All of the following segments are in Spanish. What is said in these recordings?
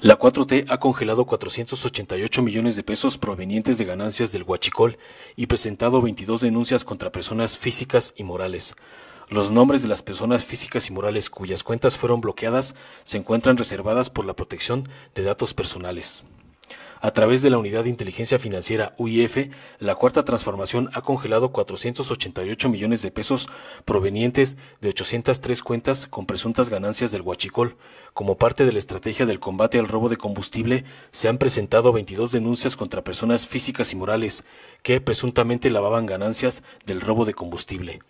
La 4T ha congelado 488 millones de pesos provenientes de ganancias del Huachicol y presentado 22 denuncias contra personas físicas y morales. Los nombres de las personas físicas y morales cuyas cuentas fueron bloqueadas se encuentran reservadas por la protección de datos personales. A través de la Unidad de Inteligencia Financiera UIF, la Cuarta Transformación ha congelado 488 millones de pesos provenientes de 803 cuentas con presuntas ganancias del huachicol. Como parte de la estrategia del combate al robo de combustible, se han presentado 22 denuncias contra personas físicas y morales que presuntamente lavaban ganancias del robo de combustible.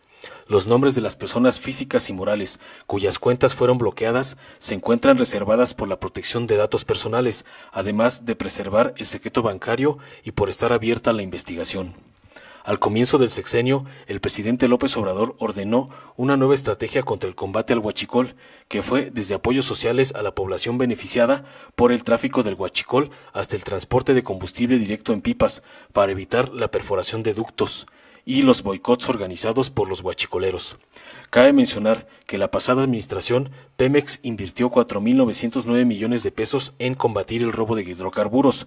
Los nombres de las personas físicas y morales cuyas cuentas fueron bloqueadas se encuentran reservadas por la protección de datos personales, además de preservar el secreto bancario y por estar abierta la investigación. Al comienzo del sexenio, el presidente López Obrador ordenó una nueva estrategia contra el combate al huachicol, que fue desde apoyos sociales a la población beneficiada por el tráfico del huachicol hasta el transporte de combustible directo en pipas para evitar la perforación de ductos y los boicots organizados por los guachicoleros. Cabe mencionar que la pasada administración Pemex invirtió 4.909 millones de pesos en combatir el robo de hidrocarburos,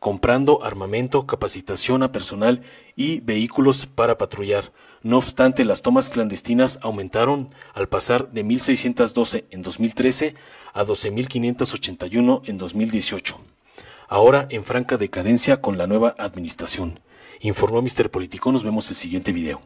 comprando armamento, capacitación a personal y vehículos para patrullar. No obstante, las tomas clandestinas aumentaron al pasar de 1.612 en 2013 a 12.581 en 2018. Ahora en franca decadencia con la nueva administración. Informó Mister Político. Nos vemos en el siguiente video.